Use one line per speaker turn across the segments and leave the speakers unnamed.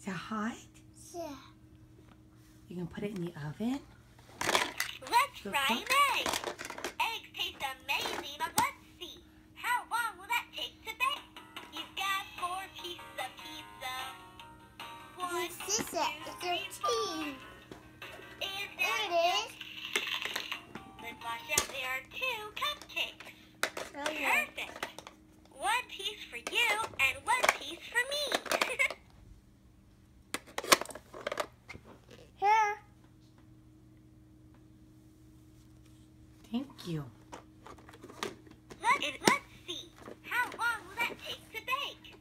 Is it hot? Yeah. You can put it in the oven.
Let's
Go
fry an egg. Eggs taste amazing, but let's see. How long will that take to bake? You've got four pieces of pizza. One,
this is
two, three, four. Is
there it is.
Let's watch out. There are two cupcakes.
Oh, okay.
Perfect.
Thank you.
Let, and let's see. How long will that take to bake?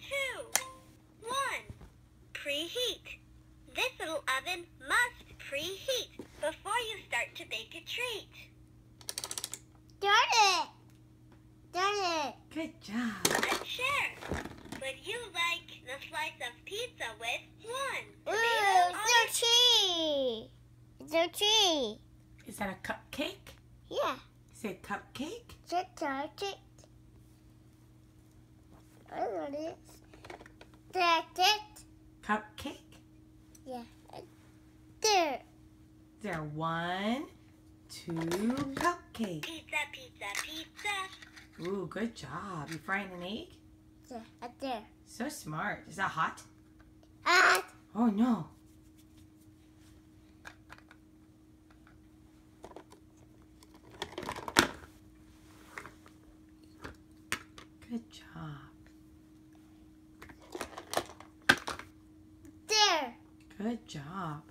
Two, one. Preheat. This little oven must preheat before you start to bake a treat.
Done it. Done it.
Good job.
Let's share. Would you like the slice of pizza with one
Ooh,
tomato on
so cheese. So cheese.
Is that a cupcake?
Yeah.
Is it cupcake?
Just touch it. I got it. That's it.
Cupcake?
Yeah. There.
Is there one, two cupcakes? Ooh, good job. You frying an egg?
There. uh, There.
So smart. Is that hot?
Ah.
Oh no. Good job.
There.
Good job.